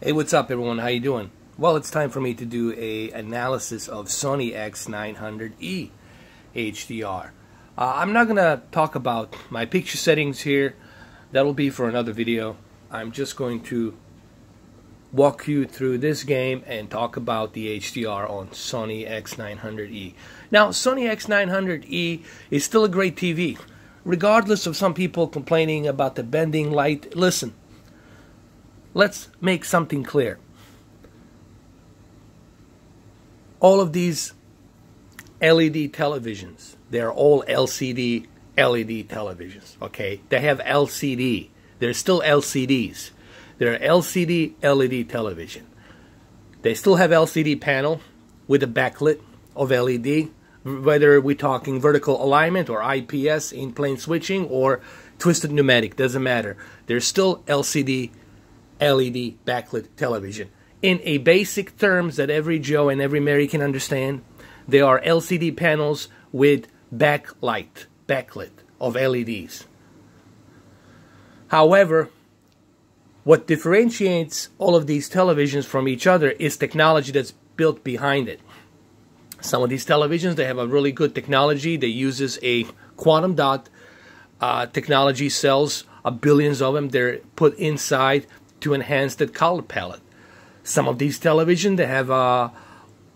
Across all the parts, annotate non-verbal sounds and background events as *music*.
Hey, what's up everyone? How you doing? Well, it's time for me to do a analysis of Sony X900E HDR. Uh, I'm not gonna talk about my picture settings here. That'll be for another video. I'm just going to walk you through this game and talk about the HDR on Sony X900E. Now, Sony X900E is still a great TV. Regardless of some people complaining about the bending light, listen, let's make something clear. All of these LED televisions, they're all LCD LED televisions, okay? They have LCD. They're still LCDs. They're LCD LED television. They still have LCD panel with a backlit of LED, whether we're talking vertical alignment or IPS in plane switching or twisted nematic, doesn't matter. They're still LCD LED backlit television. In a basic terms that every Joe and every Mary can understand, they are LCD panels with backlight, backlit of LEDs. However, what differentiates all of these televisions from each other is technology that's built behind it. Some of these televisions, they have a really good technology that uses a quantum dot uh, technology cells, a billions of them. They're put inside to enhance the color palette. Some of these television they have a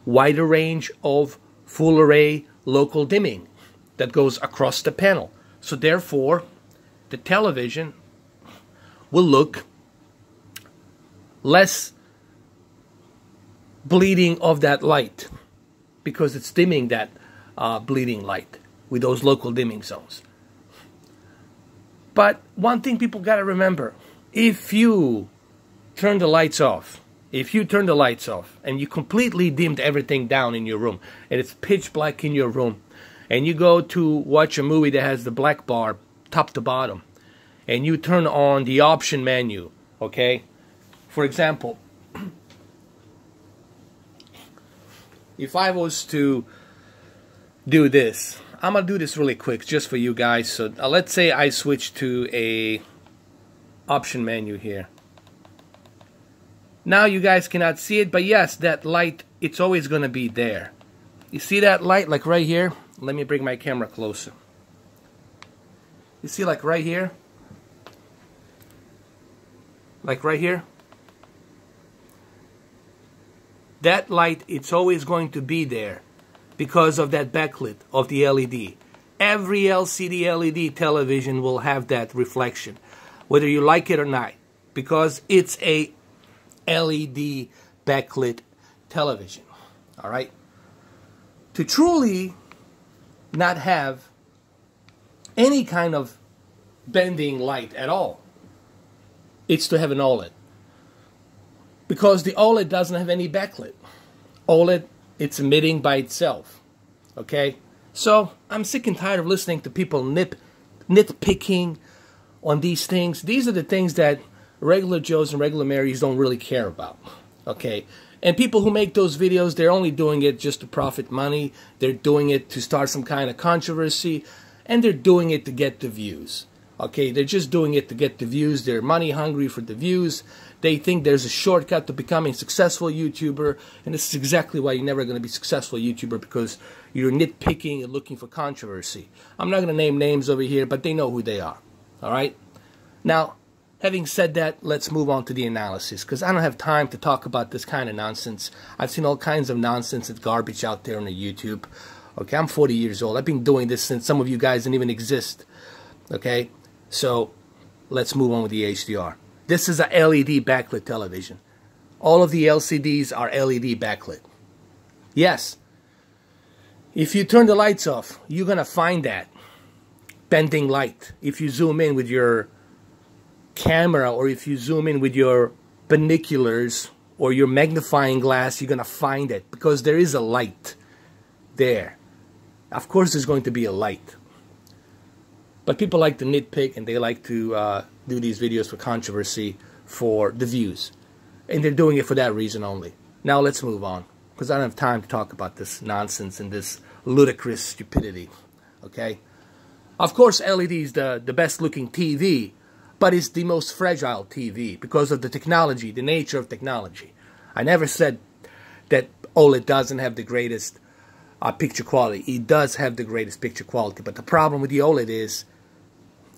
wider range of full array local dimming that goes across the panel. So therefore, the television will look less bleeding of that light because it's dimming that uh, bleeding light with those local dimming zones. But one thing people got to remember if you turn the lights off, if you turn the lights off and you completely dimmed everything down in your room and it's pitch black in your room and you go to watch a movie that has the black bar top to bottom and you turn on the option menu, okay? For example, *clears throat* if I was to do this, I'm gonna do this really quick just for you guys. So uh, let's say I switch to a option menu here. Now you guys cannot see it, but yes, that light, it's always going to be there. You see that light, like right here? Let me bring my camera closer. You see like right here? Like right here? That light, it's always going to be there because of that backlit of the LED. Every LCD LED television will have that reflection, whether you like it or not, because it's a LED backlit television. All right? To truly not have any kind of bending light at all, it's to have an OLED. Because the OLED doesn't have any backlit. OLED, it's emitting by itself. Okay? So I'm sick and tired of listening to people nip nitpicking on these things. These are the things that regular Joes and regular Marys don't really care about. Okay? And people who make those videos, they're only doing it just to profit money. They're doing it to start some kind of controversy. And they're doing it to get the views. Okay? They're just doing it to get the views. They're money hungry for the views. They think there's a shortcut to becoming a successful YouTuber. And this is exactly why you're never going to be a successful YouTuber because you're nitpicking and looking for controversy. I'm not going to name names over here, but they know who they are. All right? Now, Having said that, let's move on to the analysis because I don't have time to talk about this kind of nonsense. I've seen all kinds of nonsense and garbage out there on the YouTube. Okay, I'm 40 years old. I've been doing this since some of you guys didn't even exist. Okay, so let's move on with the HDR. This is a LED backlit television. All of the LCDs are LED backlit. Yes, if you turn the lights off, you're going to find that bending light. If you zoom in with your camera or if you zoom in with your binoculars or your magnifying glass, you're going to find it because there is a light there. Of course, there's going to be a light. But people like to nitpick and they like to uh, do these videos for controversy for the views. And they're doing it for that reason only. Now let's move on because I don't have time to talk about this nonsense and this ludicrous stupidity. Okay? Of course, LED is the, the best looking TV but it's the most fragile TV because of the technology, the nature of technology. I never said that OLED doesn't have the greatest uh, picture quality. It does have the greatest picture quality, but the problem with the OLED is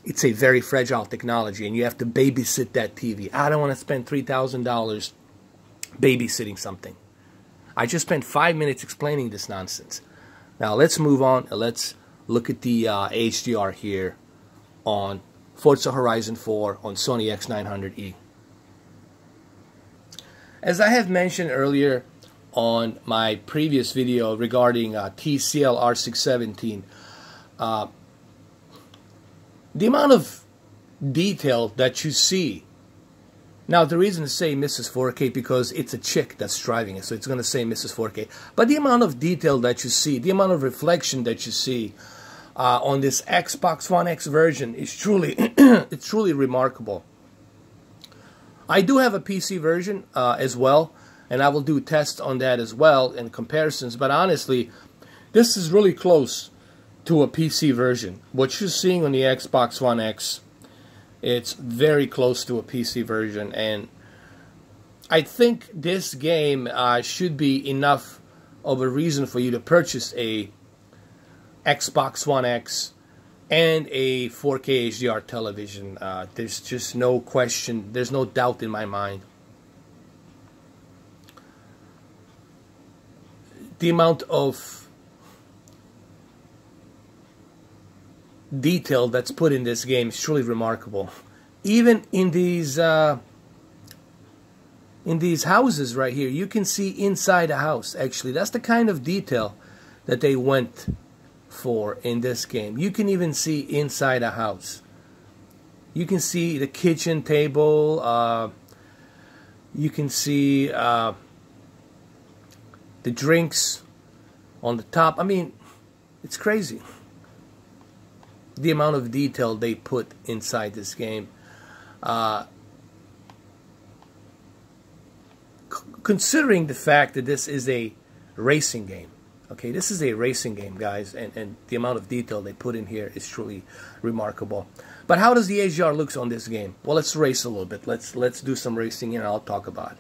it's a very fragile technology, and you have to babysit that TV. I don't want to spend $3,000 babysitting something. I just spent five minutes explaining this nonsense. Now let's move on. and Let's look at the uh, HDR here on Forza Horizon 4 on Sony X900E. As I have mentioned earlier on my previous video regarding uh, TCL R617, uh, the amount of detail that you see. Now, the reason to say Mrs. 4K because it's a chick that's driving it, so it's going to say Mrs. 4K. But the amount of detail that you see, the amount of reflection that you see uh, on this Xbox One X version is truly, *clears throat* it's truly remarkable. I do have a PC version uh, as well, and I will do tests on that as well and comparisons. But honestly, this is really close to a PC version. What you're seeing on the Xbox One X, it's very close to a PC version, and I think this game uh, should be enough of a reason for you to purchase a Xbox One X and a 4K HDR television. Uh, there's just no question, there's no doubt in my mind. The amount of detail that's put in this game is truly remarkable. Even in these uh, in these houses right here, you can see inside a house. Actually, that's the kind of detail that they went for in this game. You can even see inside a house. You can see the kitchen table. Uh, you can see uh, the drinks on the top. I mean, it's crazy the amount of detail they put inside this game. Uh, considering the fact that this is a racing game, okay, this is a racing game, guys, and, and the amount of detail they put in here is truly remarkable. But how does the HDR looks on this game? Well, let's race a little bit. Let's let's do some racing, and I'll talk about it.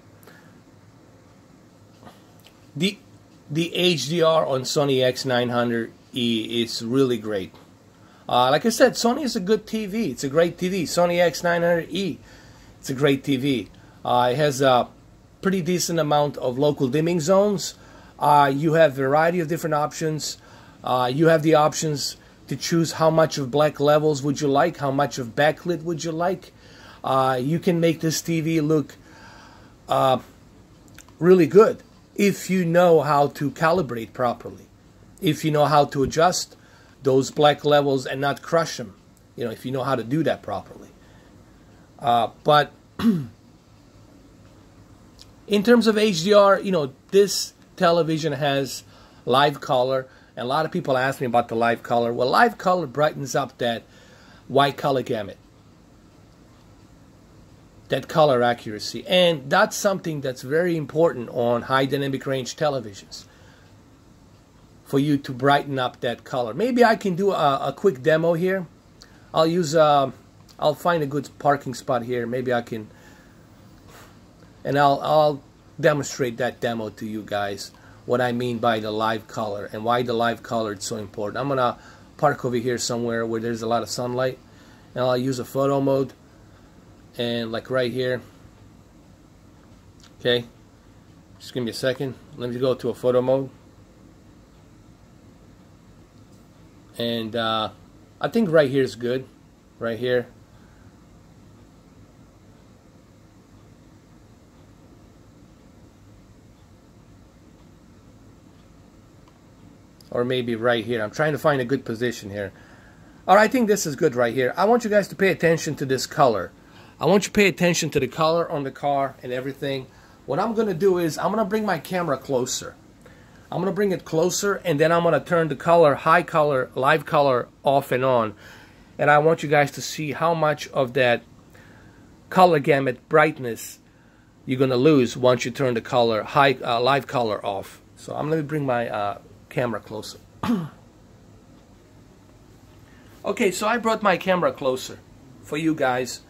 The the HDR on Sony X900E is really great. Uh, like I said, Sony is a good TV. It's a great TV. Sony X900E. It's a great TV. Uh, it has a pretty decent amount of local dimming zones. Uh, you have a variety of different options. Uh, you have the options to choose how much of black levels would you like, how much of backlit would you like. Uh, you can make this TV look uh, really good if you know how to calibrate properly, if you know how to adjust those black levels and not crush them. You know, if you know how to do that properly. Uh, but *clears throat* in terms of HDR, you know, this television has live color, and a lot of people ask me about the live color. Well, live color brightens up that white color gamut, that color accuracy, and that's something that's very important on high dynamic range televisions for you to brighten up that color. Maybe I can do a, a quick demo here. I'll use, uh, I'll find a good parking spot here. Maybe I can, and I'll, I'll demonstrate that demo to you guys, what I mean by the live color and why the live color is so important. I'm gonna park over here somewhere where there's a lot of sunlight and I'll use a photo mode and like right here. Okay? Just give me a second. Let me go to a photo mode. And uh, I think right here is good. Right here or maybe right here. I'm trying to find a good position here. Alright I think this is good right here. I want you guys to pay attention to this color. I want you to pay attention to the color on the car and everything. What I'm gonna do is I'm gonna bring my camera closer. I'm going to bring it closer and then I'm going to turn the color, high color, live color off and on. And I want you guys to see how much of that color gamut brightness you're going to lose once you turn the color, high uh, live color off. So I'm going to bring my uh, camera closer. *clears throat* okay, so I brought my camera closer for you guys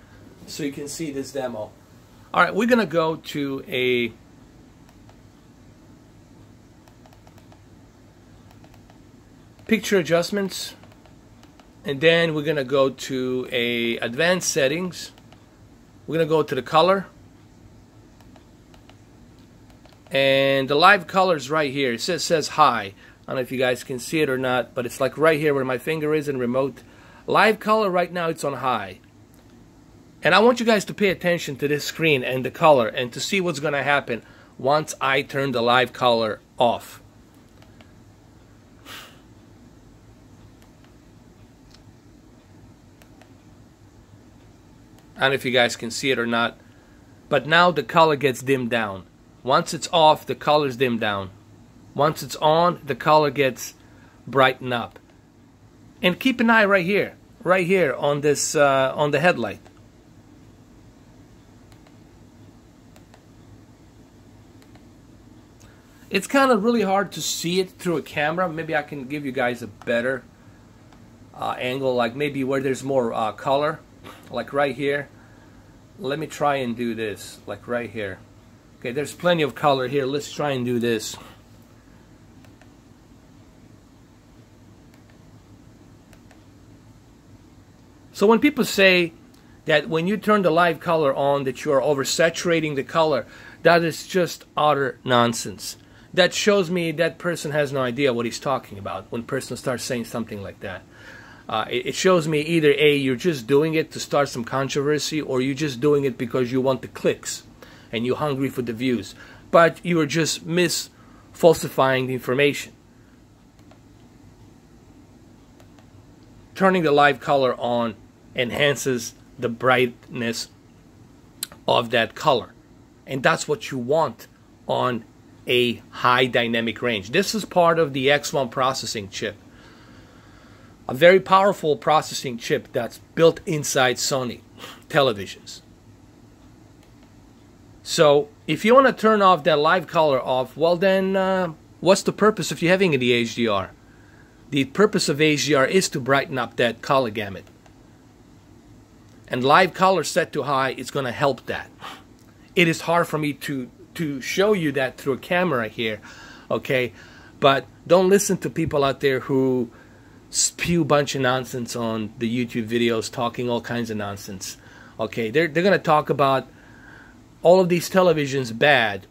so you can see this demo. All right, we're gonna go to a picture adjustments and then we're gonna go to a advanced settings we're gonna go to the color and the live colors right here it says, says high I don't know if you guys can see it or not but it's like right here where my finger is in remote live color right now it's on high and I want you guys to pay attention to this screen and the color and to see what's gonna happen once I turn the live color off I don't know if you guys can see it or not. But now the color gets dimmed down. Once it's off, the color's dimmed down. Once it's on, the color gets brightened up. And keep an eye right here, right here on this uh, on the headlight. It's kind of really hard to see it through a camera. Maybe I can give you guys a better uh, angle, like maybe where there's more uh, color like right here let me try and do this like right here okay there's plenty of color here let's try and do this so when people say that when you turn the live color on that you are oversaturating the color that is just utter nonsense that shows me that person has no idea what he's talking about when person starts saying something like that uh, it, it, shows me either A, you're just doing it to start some controversy, or you're just doing it because you want the clicks and you're hungry for the views. But you are just misfalsifying the information. Turning the live color on enhances the brightness of that color. And that's what you want on a high dynamic range. This is part of the X1 processing chip a very powerful processing chip that's built inside Sony televisions. So if you want to turn off that live color off, well then uh, what's the purpose of you having the HDR? The purpose of HDR is to brighten up that color gamut. And live color set to high is going to help that. It is hard for me to to show you that through a camera here, okay? But don't listen to people out there who spew a bunch of nonsense on the YouTube videos, talking all kinds of nonsense. Okay, they're they're gonna talk about all of these televisions bad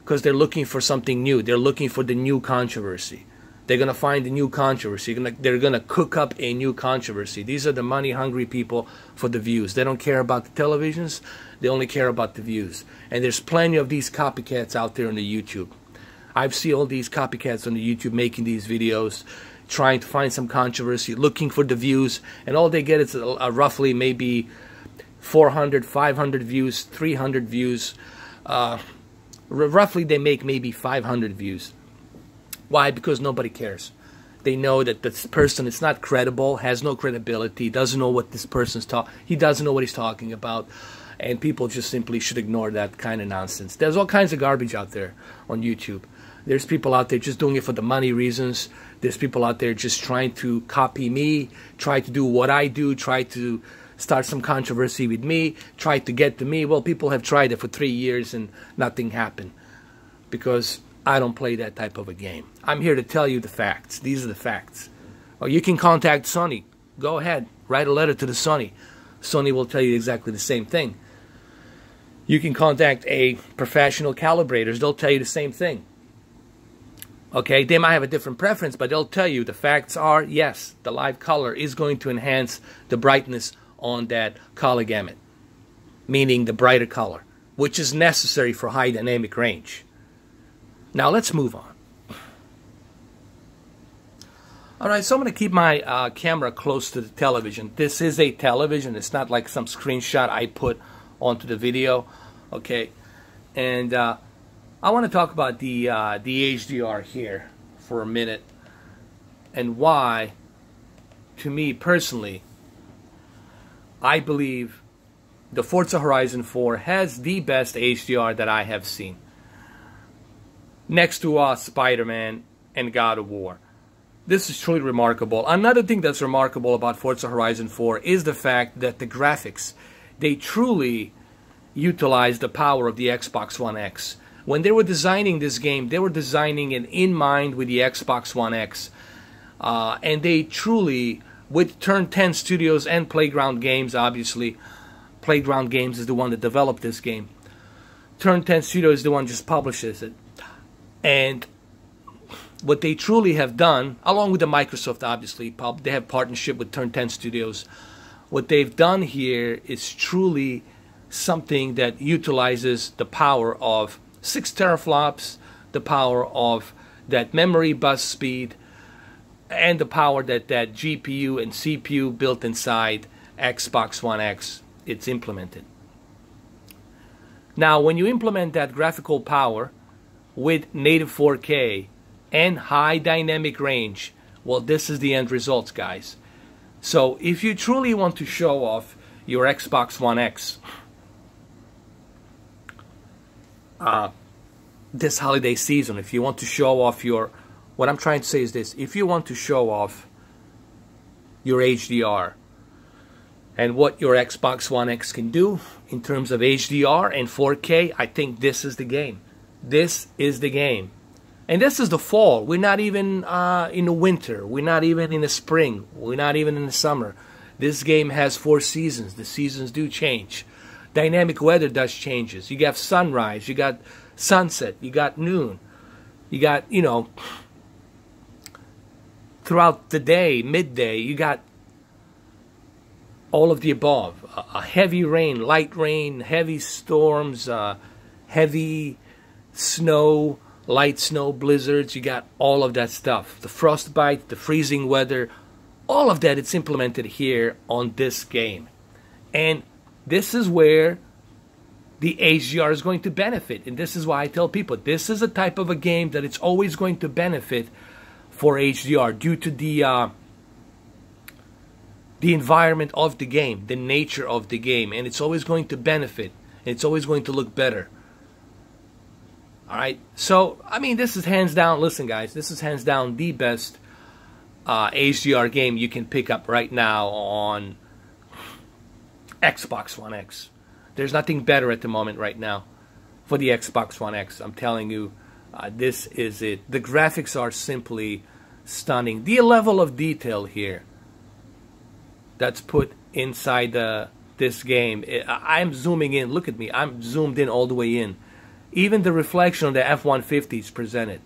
because they're looking for something new. They're looking for the new controversy. They're gonna find a new controversy. They're gonna cook up a new controversy. These are the money hungry people for the views. They don't care about the televisions. They only care about the views. And there's plenty of these copycats out there on the YouTube. I've seen all these copycats on the YouTube making these videos trying to find some controversy, looking for the views, and all they get is a, a roughly maybe 400, 500 views, 300 views. Uh, roughly, they make maybe 500 views. Why? Because nobody cares. They know that this person is not credible, has no credibility, doesn't know what this person's talking. He doesn't know what he's talking about, and people just simply should ignore that kind of nonsense. There's all kinds of garbage out there on YouTube. There's people out there just doing it for the money reasons. There's people out there just trying to copy me, try to do what I do, try to start some controversy with me, try to get to me. Well, people have tried it for three years and nothing happened because I don't play that type of a game. I'm here to tell you the facts. These are the facts. Or you can contact Sony. Go ahead, write a letter to the Sony. Sony will tell you exactly the same thing. You can contact a professional calibrators. They'll tell you the same thing. Okay, they might have a different preference, but they'll tell you the facts are yes, the live color is going to enhance the brightness on that color gamut, meaning the brighter color, which is necessary for high dynamic range. Now let's move on. All right, so I'm going to keep my uh, camera close to the television. This is a television. It's not like some screenshot I put onto the video. Okay, and uh, I want to talk about the uh, the HDR here for a minute and why, to me personally, I believe the Forza Horizon 4 has the best HDR that I have seen. Next to uh, Spider-Man and God of War. this is truly remarkable. Another thing that's remarkable about Forza Horizon 4 is the fact that the graphics, they truly utilize the power of the Xbox One X. When they were designing this game, they were designing it in mind with the Xbox One X. Uh, and they truly, with Turn 10 Studios and Playground Games, obviously, Playground Games is the one that developed this game. Turn 10 Studios is the one just publishes it. And what they truly have done, along with the Microsoft, obviously, they have partnership with Turn 10 Studios. What they've done here is truly something that utilizes the power of six teraflops, the power of that memory bus speed, and the power that that GPU and CPU built inside Xbox One X it's implemented. Now, when you implement that graphical power with native 4K and high dynamic range, well, this is the end results, guys. So, if you truly want to show off your Xbox One X uh, this holiday season, if you want to show off your, what I'm trying to say is this: if you want to show off your HDR and what your Xbox One X can do in terms of HDR and 4K, I think this is the game. This is the game. And this is the fall. We're not even uh, in the winter. We're not even in the spring. We're not even in the summer. This game has four seasons. The seasons do change. Dynamic weather does changes. You got sunrise. You got sunset. You got noon. You got, you know, throughout the day, midday, you got all of the above. A heavy rain, light rain, heavy storms, uh, heavy snow, light snow, blizzards. You got all of that stuff. The frostbite, the freezing weather, all of that it's implemented here on this game. And this is where the HDR is going to benefit. And this is why I tell people this is a type of a game that it's always going to benefit for HDR due to the uh, the environment of the game, the nature of the game, and it's always going to benefit. It's always going to look better. All right. So, I mean, this is hands down. Listen, guys, this is hands down the best uh, HDR game you can pick up right now on Xbox One X. There's nothing better at the moment right now for the Xbox One X. I'm telling you, uh, this is it. The graphics are simply stunning. The level of detail here that's put inside the, this game. I'm zooming in. Look at me. I'm zoomed in all the way in. Even the reflection on the F-150 is presented.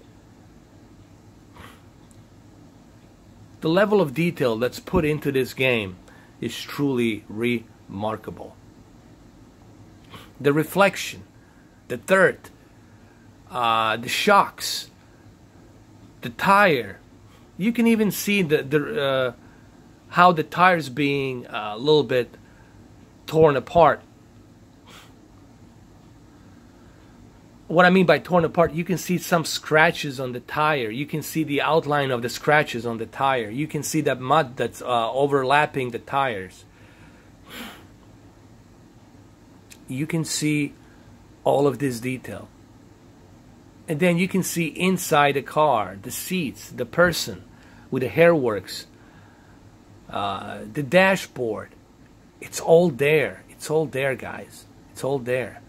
The level of detail that's put into this game is truly remarkable. The reflection, the dirt, uh, the shocks, the tire. You can even see the, the uh, how the tires being uh, a little bit torn apart. What I mean by torn apart, you can see some scratches on the tire. You can see the outline of the scratches on the tire. You can see that mud that's uh, overlapping the tires. You can see all of this detail. And then you can see inside the car, the seats, the person with the hairworks, uh, the dashboard. It's all there. It's all there, guys. It's all there.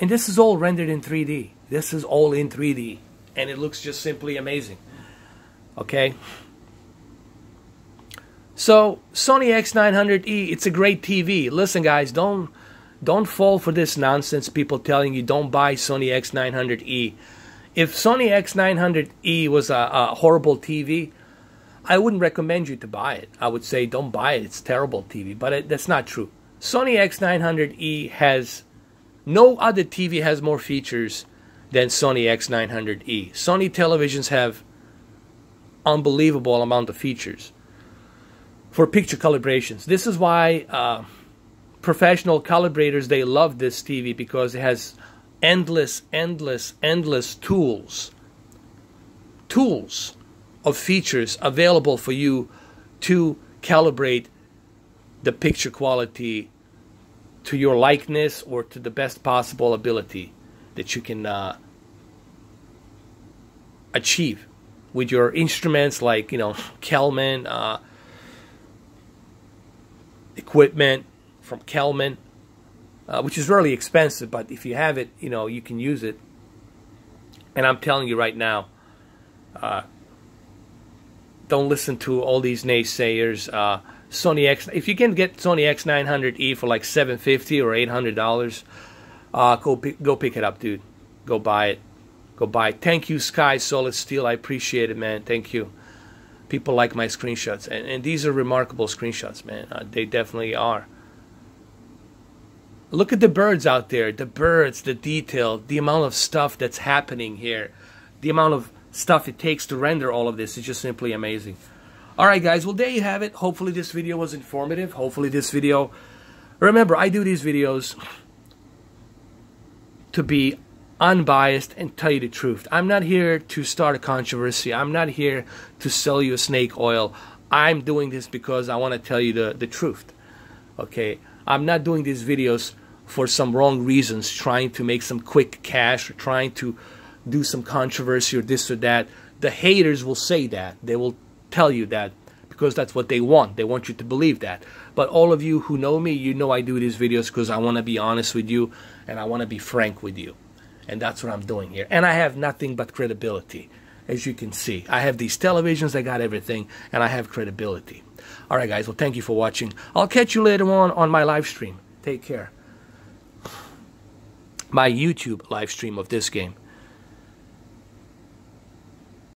And this is all rendered in 3D. This is all in 3D. And it looks just simply amazing. Okay? So, Sony X900E, it's a great TV. Listen, guys, don't don't fall for this nonsense people telling you don't buy Sony X900E. If Sony X900E was a, a horrible TV, I wouldn't recommend you to buy it. I would say don't buy it. It's terrible TV, but it, that's not true. Sony X900E has no other TV has more features than Sony X900E. Sony televisions have unbelievable amount of features for picture calibrations. This is why uh, professional calibrators they love this TV because it has endless, endless, endless tools. Tools of features available for you to calibrate the picture quality to your likeness or to the best possible ability that you can uh, achieve with your instruments like you know Calman uh, equipment from Calman, uh, which is really expensive, but if you have it, you know you can use it. And I'm telling you right now, uh, don't listen to all these naysayers. Sony X, if you can get Sony X900E for like 750 or 800 dollars, uh, go pick, go pick it up, dude. Go buy it. Go buy it. Thank you, Sky Solid Steel. I appreciate it, man. Thank you. People like my screenshots, and, and these are remarkable screenshots, man. Uh, they definitely are. Look at the birds out there. The birds, the detail, the amount of stuff that's happening here, the amount of stuff it takes to render all of this is just simply amazing. Alright guys, well there you have it. Hopefully this video was informative. Hopefully this video... Remember, I do these videos to be unbiased and tell you the truth. I'm not here to start a controversy. I'm not here to sell you snake oil. I'm doing this because I want to tell you the, the truth. Okay? I'm not doing these videos for some wrong reasons, trying to make some quick cash or trying to do some controversy or this or that. The haters will say that. They will tell you that because that's what they want. They want you to believe that. But all of you who know me, you know I do these videos because I want to be honest with you and I want to be frank with you. And that's what I'm doing here. And I have nothing but credibility, as you can see. I have these televisions, I got everything, and I have credibility. All right, guys, well, thank you for watching. I'll catch you later on on my live stream. Take care. My YouTube live stream of this game.